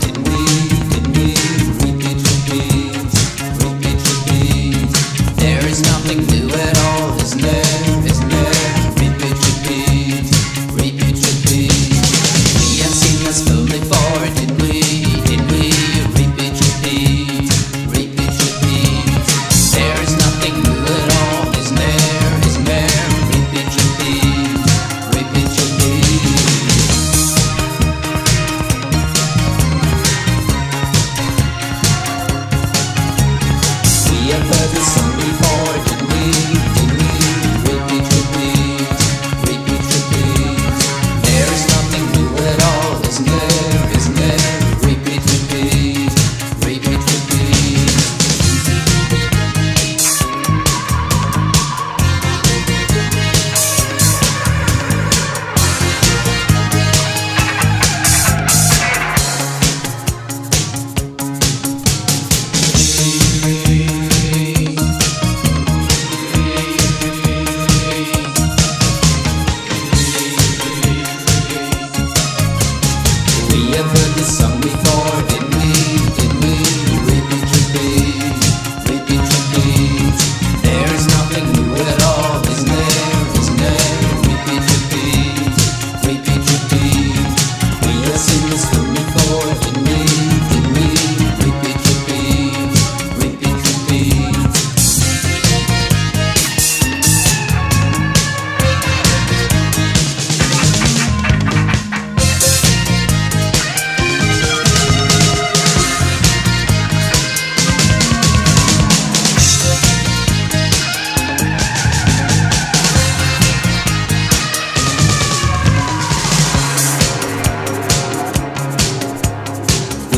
didn't we? Didn't we? Repeat, repeat. There is nothing new.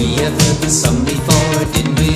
we ever done some before? Didn't we?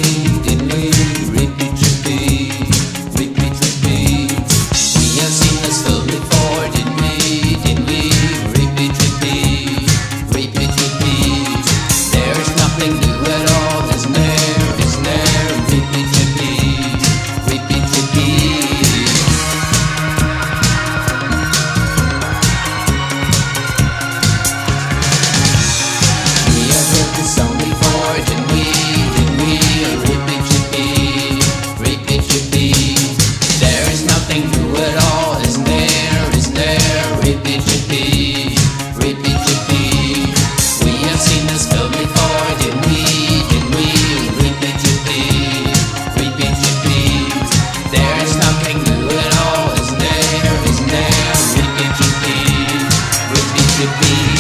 should be.